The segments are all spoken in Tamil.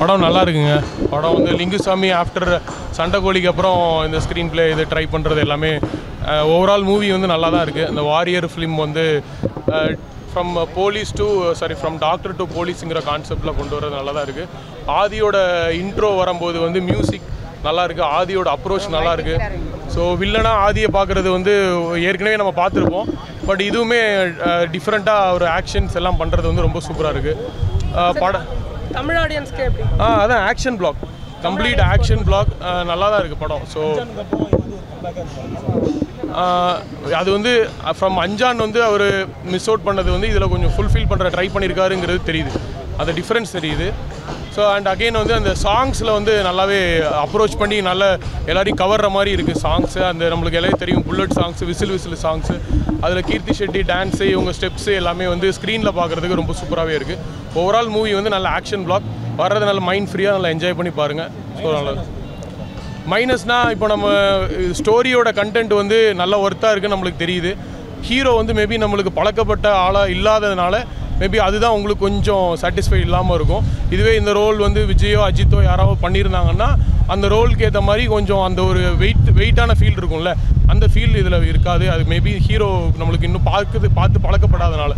படம் நல்லா இருக்குங்க. படம் வந்து லிங்குசாமி ஆஃப்டர் சண்டைக்கோழிக்கு அப்புறம் இந்த ஸ்க்ரீன் ப்ளே இது ட்ரை பண்ணுறது எல்லாமே ஓவரால் மூவி வந்து நல்லா தான் இருக்குது இந்த வாரியர் ஃபிலிம் வந்து from police to sorry from doctor to போலீஸுங்கிற கான்செப்டில் கொண்டு வரது நல்லா தான் இருக்குது ஆதியோட இன்ட்ரோ வரும்போது வந்து மியூசிக் நல்லா இருக்குது ஆதியோட அப்ரோச் நல்லா இருக்குது ஸோ வில்லனாக ஆதியை பார்க்குறது வந்து ஏற்கனவே நம்ம பார்த்துருப்போம். பட் இதுவுமே டிஃப்ரெண்ட்டாக ஒரு ஆக்ஷன்ஸ் எல்லாம் பண்ணுறது வந்து ரொம்ப சூப்பராக இருக்குது படம் தமிழ் ஆடியன்ஸ்க்கு எப்படி? ஆ அதான் action block complete action block நல்லா தான் இருக்குது படம். ஸோ அது வந்து ஃப்ரம் அஞ்சான் வந்து அவர் மிஸ் அவுட் பண்ணது வந்து இதில் கொஞ்சம் ஃபுல்ஃபில் பண்ணுற ட்ரை பண்ணியிருக்காருங்கிறது தெரியுது. அந்த டிஃப்ரென்ஸ் தெரியுது. ஸோ அண்ட் அகெயின் வந்து அந்த சாங்ஸில் வந்து நல்லாவே அப்ரோச் பண்ணி நல்ல எல்லாரையும் கவர்ற மாதிரி இருக்குது சாங்ஸு அந்த நம்மளுக்கு எல்லாமே தெரியும் bullet songs whistle whistle songs அதில் கீர்த்தி ஷெட்டி டான்ஸு இவங்க ஸ்டெப்ஸு எல்லாமே வந்து ஸ்க்ரீனில் பார்க்குறதுக்கு ரொம்ப சூப்பராகவே இருக்குது ஓவரால் மூவி வந்து நல்ல ஆக்ஷன் பிளாக் வர்றது நல்ல மைண்ட் ஃப்ரீயாக நல்லா என்ஜாய் பண்ணி பாருங்கள் ஸோ நல்லா மைனஸ்னால் இப்போ நம்ம ஸ்டோரியோட கண்டென்ட் வந்து நல்ல ஒர்த்தாக இருக்குன்னு நம்மளுக்கு தெரியுது. ஹீரோ வந்து மேபி நம்மளுக்கு பழக்கப்பட்ட ஆளாக இல்லாததுனால மேபி அதுதான் உங்களுக்கு கொஞ்சம் சாட்டிஸ்ஃபை இல்லாமல் இருக்கும். இதுவே இந்த ரோல் வந்து விஜயோ அஜித்தோ யாராவது பண்ணியிருந்தாங்கன்னா அந்த ரோலுக்கு ஏற்ற மாதிரி கொஞ்சம் அந்த ஒரு வெயிட் வெயிட்டான ஃபீல் இருக்கும்ல அந்த ஃபீல் இதில் இருக்காது. அது மேபி ஹீரோ நம்மளுக்கு இன்னும் பார்க்குது பார்த்து பழக்கப்படாதனால.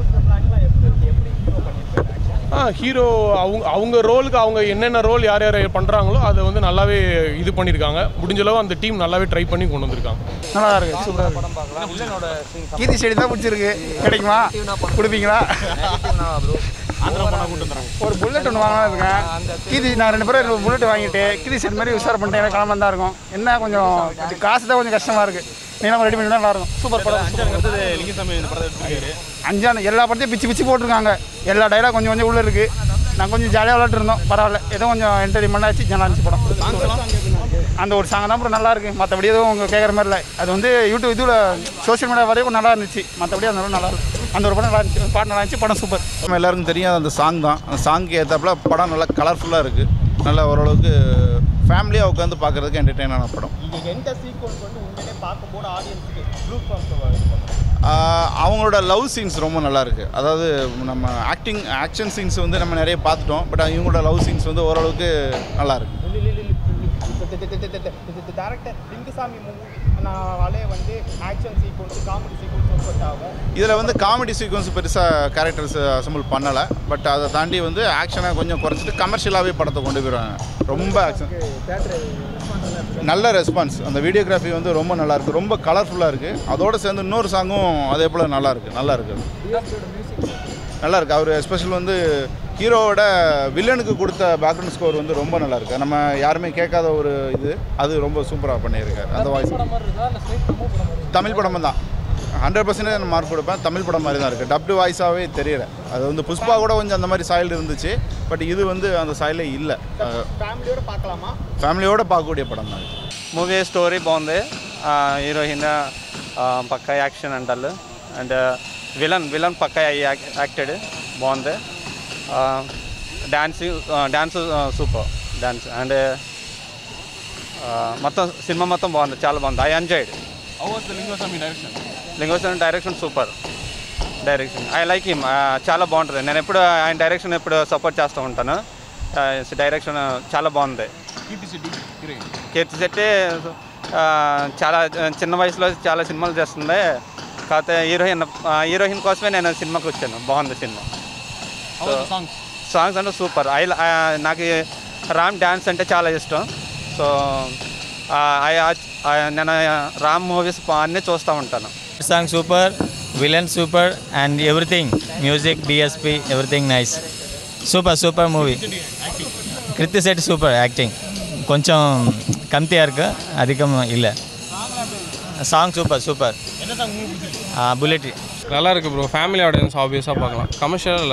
ஹீரோ அவங்க அவங்க ரோலுக்கு அவங்க என்னென்ன ரோல் யார் யார் பண்ணுறாங்களோ அதை வந்து நல்லாவே இது பண்ணியிருக்காங்க. முடிஞ்ச அளவு அந்த டீம் நல்லாவே ட்ரை பண்ணி கொண்டு வந்திருக்காங்க. நல்லா தான் இருக்கு சூப்பராக இருக்கு. கீர்த்தி செடி தான் பிடிச்சிருக்கு. கிடைக்குமா? கொடுப்பீங்களா? ஒரு புல்லட் ஒன்று வாங்கலாம் இருக்கேன். கீதி நான் ரெண்டு பேரும் புல்லட் வாங்கிட்டு கீதி செட் மாதிரி உஷார் பண்ணிட்டேன். எனக்கு கிளம்ப தான் இருக்கும். என்ன கொஞ்சம் காசு தான் கொஞ்சம் கஷ்டமாக இருக்குது நீங்களும் ரெடி பண்ணி நல்லா இருக்கும். சூப்பர் படம் அஞ்சான எல்லா படத்தையும் பிச்சு பிச்சு போட்டிருக்காங்க. எல்லா டைலாக் கொஞ்சம் கொஞ்சம் உள்ளே இருக்குது நான் கொஞ்சம் ஜாலியாக விளாட்டு இருந்தோம். பரவாயில்ல. ஏதோ கொஞ்சம் என்டர்டைன்மெண்ட் ஆச்சு. நல்லா இருந்துச்சு படம். அந்த ஒரு சாங் தான் அப்புறம் நல்லா இருக்கு. மற்றபடி எதுவும் உங்க கேட்குற மாதிரி இல்லை. அது வந்து யூடியூப் இதில் சோஷியல் மீடியா வரைக்கும் நல்லா இருந்துச்சு. மற்றபடி அந்த நல்லா இருக்கு அந்த ஒரு படம் நல்லா இருந்துச்சு. பாட்டு நல்லா இருந்துச்சு. படம் சூப்பர் நம்ம எல்லாருக்கும் தெரியும். அந்த சாங் தான். அந்த சாங்க்கு ஏற்றாப்புல படம் நல்லா கலர்ஃபுல்லாக இருக்குது நல்லா ஓரளவுக்கு ஃபேமிலியாக உட்காந்து பார்க்குறதுக்கு என்டர்டெயினான படம். எந்த சீக்வன்ஸ் வந்து உண்மையிலே பார்க்கும்போது ஆடியன்ஸுக்கு ப்ளூ அவங்களோட லவ் சீன்ஸ் ரொம்ப நல்லாயிருக்கு அதாவது நம்ம ஆக்டிங் ஆக்ஷன் சீன்ஸ் வந்து நம்ம நிறைய பார்த்துட்டோம் பட் இவங்களோட லவ் சீன்ஸ் வந்து ஓரளவுக்கு நல்லாயிருக்கு டேரக்டர் லிங்குசாமி மூவி வந்து action sequence comedy sequence work ஆகும். இதில் வந்து காமெடி சீக்வன்ஸ் பெருசாக கேரக்டர்ஸ் அசம்பிள் பண்ணலை. பட் அதை தாண்டி வந்து ஆக்ஷனை கொஞ்சம் குறைச்சிட்டு கமர்ஷியலாகவே படத்தை கொண்டு போயிடுவாங்க. ரொம்ப ஆக்ஷன் நல்ல ரெஸ்பான்ஸ் அந்த வீடியோகிராஃபி வந்து ரொம்ப நல்லா இருக்கு. ரொம்ப கலர்ஃபுல்லாக இருக்குது அதோடு சேர்ந்து இன்னொரு சாங்கும் அதே போல் நல்லா இருக்கு. நல்லா இருக்கு. நல்லா இருக்கு. அவர் எஸ்பெஷல் வந்து ஹீரோவோட வில்லனுக்கு கொடுத்த பேக்ரவுண்ட் ஸ்கோர் வந்து ரொம்ப நல்லா இருக்கு நம்ம யாருமே கேட்காத ஒரு இது அது ரொம்ப சூப்பராக பண்ணியிருக்காரு அந்த வாய்ஸ் தமிழ் படம் தான் ஹண்ட்ரட் பர்சன்டேஜ் நான் மார்க் கொடுப்பேன் தமிழ் படம் மாதிரி தான் இருக்குது டப்டு வாய்ஸாகவே தெரியல அது வந்து புஷ்பா கூட கொஞ்சம் அந்த மாதிரி சாயல் இருந்துச்சு பட் இது வந்து அந்த சாயலே இல்லை ஃபேமிலியோட பார்க்கலாமா ஃபேமிலியோட பார்க்கக்கூடிய படம் தான் இது. మూవీ స్టోరీ బాగుంది హీరోయిన్ పక్క యాక్షన్ అంటారు అండ్ విలన్ విలన్ పక్క యాక్టెడ్ బాగుంది dance dance super. Dance and మొత్తం సినిమా మొత్తం బాగుంది చాలా బాగుంది. I enjoyed. Lingusamy direction super. Direction I like him చాలా బాగుంటుంది. నేను ఎప్పుడు ఆయన డైరెక్షన్ ఎప్పుడు సపోర్ట్ చేస్తూ ఉంటాను. డైరెక్షన్ చాలా బాగుంది. కీర్తి శెట్టి చాలా చిన్న వయసులో చాలా సినిమాలు చేస్తుంది. కాకపోతే హీరోయిన్ హీరోయిన్ కోసమే నేను సినిమాకి వచ్చాను. బాగుంది సినిమా. సాంగ్స్ అంటే సూపర్ ఐ నాకు రామ్ డ్యాన్స్ అంటే చాలా ఇష్టం. సో నేను రామ్ మూవీస్ అన్నీ చూస్తూ ఉంటాను. Song super villain super and everything music DSP everything nice super super movie Krithi set super acting కొంచెం కమ్తీ అర్క అధికం ఇల్ల. Song super super bullet. నల్లా ఇరుకు బ్రో இருக்குது ఆడియన్స్ ஃபேமிலியோட ஆடியன்ஸ் ஆப்வியஸாக பார்க்கலாம் கமர்ஷியலாக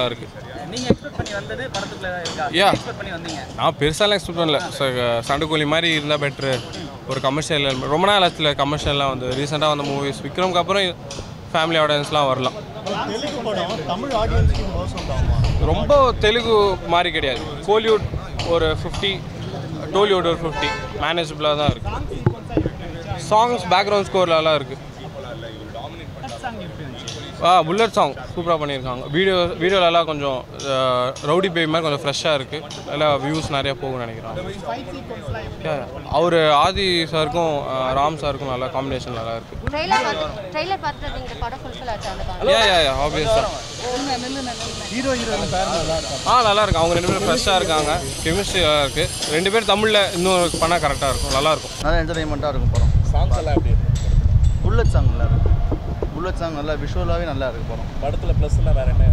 நீங்க எக்ஸ்பெக்ட் பண்ணி வந்தது படத்துக்குள்ள இருக்கா? Yeah. எக்ஸ்பெக்ட் பண்ணி வந்தீங்க? நான் பெருசாலாம் எக்ஸ்பெக்ட் பண்ணல. ஸோ சண்டைக்கோழி மாதிரி இருந்தால் பெட்ரு ஒரு கமர்ஷியல் ரொம்ப நாள் ஆச்சுல கமர்ஷியல்லாம் வந்து. ரீசெண்டாக வந்த மூவிஸ் விக்ரம்க்கு அப்புறம் ஃபேமிலி ஆடியன்ஸ்லாம் வரலாம். தெலுங்கு படம் தமிழ் ஆடியன்ஸுக்கு மோசம் ரொம்ப தெலுங்கு மாதிரி கிடையாது. கோலிவுட் ஒரு ஃபிஃப்டி டோலிவுட் ஒரு ஃபிஃப்டி மேனேஜபிளாக தான் இருக்குது சாங்ஸ் பேக்ரவுண்ட் ஸ்கோர்லலாம் இருக்குது ஆ புல்லட் சாங் சூப்பராக பண்ணியிருக்காங்க. வீடியோ வீடியோலலாம் கொஞ்சம் ரவுடி பேய் மாதிரி கொஞ்சம் ஃப்ரெஷ்ஷாக இருக்குது நல்லா வியூஸ் நிறைய போகும்னு நினைக்கிறேன். அவர் ஆதி சாருக்கும் ராம் சாருக்கும் நல்லா காம்பினேஷன் நல்லா இருக்குது யா ஆப்வியஸாக ஆ நல்லா இருக்கு. அவங்க ரெண்டு பேரும் ஃப்ரெஷ்ஷாக இருக்காங்க. கெமிஸ்ட்ரி நல்லா இருக்குது ரெண்டு பேரும் தமிழில் இன்னும் பண்ணால் கரெக்டாக இருக்கும். நல்லா இருக்கும். நல்லா என்டர்டைன்மெண்ட்டாக இருக்கும் படம். சாங்ஸ் எல்லாம் எப்படி புல்லட் சாங் நல்லா இருக்கும் புல்லட் சாங் நல்லா விஷுவலாகவே நல்லா இருக்கு படம். படத்தில் ப்ளஸ்லாம் வேற என்ன?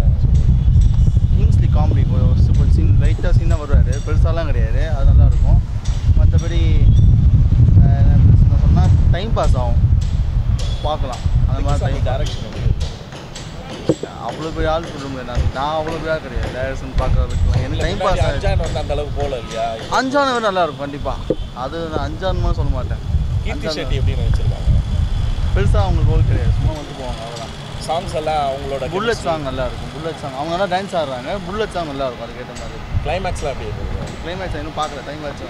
கிங்ஸ்லி காமெடி சூப்பர் சீன் லைட்டாக சீனாக வருவார். பெருசாலாம் கிடையாது. அது நல்லா இருக்கும் மற்றபடி சொன்னால் டைம் பாஸ் ஆகும். பார்க்கலாம். அந்த மாதிரி டைம் டேரக்ஷன் அவ்வளோ பெரிய ஆள் சொல்ல முடியாது. நான் நான் அவ்வளோ பெரிய ஆள் கிடையாது. டேரக்ஷன் பார்க்க வைக்கலாம் எனக்கு டைம் பாஸ் அஞ்சான் வந்து அந்த அளவுக்கு போல இல்லையா? அஞ்சான் நல்லா இருக்கும் கண்டிப்பாக அது நான் அஞ்சான்மா சொல்ல மாட்டேன். கீர்த்தி ஷெட்டி எப்படி நினைச்சிருக்காங்க. பெருசாக அவங்களுக்கு ரோல் கிடையாது. சும்மா வந்து போவாங்க அவ்வளோதான் சாங்ஸ் எல்லாம் அவங்களோட புல்லட் சாங் நல்லா இருக்கும் புல்லட் சாங் அவங்க நல்லா டான்ஸ் ஆடுறாங்க புல்லட் சாங் நல்லா இருக்கும் அதுக்கேற்ற மாதிரி. கிளைமேக்ஸ்லாம் எப்படி இருக்கு? கிளைமேக்ஸ் இன்னும் பார்க்கல டைம் ஆச்சு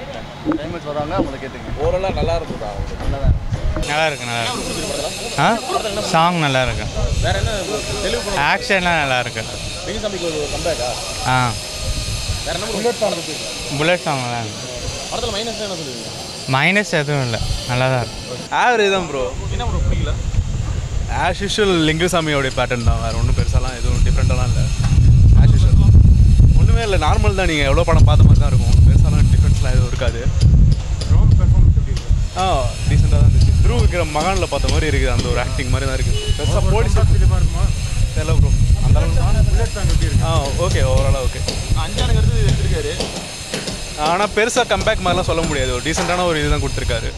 கிளைமேக்ஸ் வராங்க அவங்கள கேட்டுங்க ஓவராலாக நல்லா இருந்ததா அவங்களுக்கு? நல்லா தான் நல்லா இருக்கு நல்லா இருக்கு. ஆ? சாங் நல்லா இருக்கு. வேற என்ன தெலுங்கு ஆக்ஷன்லாம் நல்லா இருக்கு. லிங்குசாமிக்கு ஒரு கம்பேக்கா ஆ. வேற என்ன புல்லட் சாங் புல்லட் சாங் நல்லா இருக்கு. படத்தில் மைனஸ் என்ன சொல்லுவீங்க? மைனஸ் எதுவும் இல்லை. நல்லா தான் இருக்கு. ஆவரேஜ் தான் ப்ரோ என்ன ப்ரோ பிடிக்கல ஆஸ் யூஷுவல் லிங்குசாமியோடைய பேட்டர்ன் தான். வேறு ஒன்றும் பெருசாலாம் எதுவும் டிஃப்ரெண்ட்டாலாம் இல்லை. ஆஸ் யூஷுவல் ஒன்றுமே இல்லை. நார்மல் தான். நீங்கள் எவ்வளோ படம் பார்த்த மாதிரி தான் இருக்கும். பெருசாலாம் டிஃப்ரென்ஸ்லாம் எதுவும் இருக்காது. ஆ டீசெண்டாக தான் இருந்துச்சு. த்ரூ இருக்கிற மகானில் பார்த்த மாதிரி இருக்குது. அந்த ஒரு ஆக்டிங் மாதிரி தான் இருக்குது. பெருசாக போலீஸ் தெரியல ப்ரோ அந்த அளவுக்கு ஆ ஓகே ஓவராலாக ஓகே அஞ்சானுங்கிறது எடுத்திருக்காரு. ஆனால் பெருசாக கம்பேக் மாதிரிலாம் சொல்ல முடியாது. ஒரு டீசெண்டான ஒரு இதுதான் கொடுத்துருக்காரு.